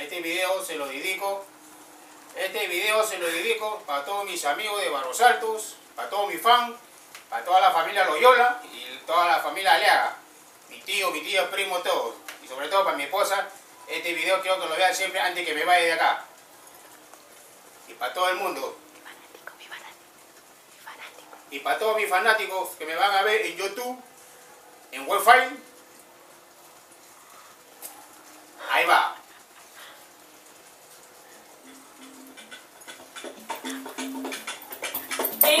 Este video se lo dedico. Este video se lo dedico para todos mis amigos de Barros Altos, para todos mis fans, para toda la familia Loyola y toda la familia Aliaga. Mi tío, mi tía, primo, todos. Y sobre todo para mi esposa. Este video quiero que lo vean siempre antes que me vaya de acá. Y para todo el mundo. Mi fanático, mi fanático, mi fanático. Y para todos mis fanáticos que me van a ver en YouTube, en Wi-Fi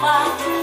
alma.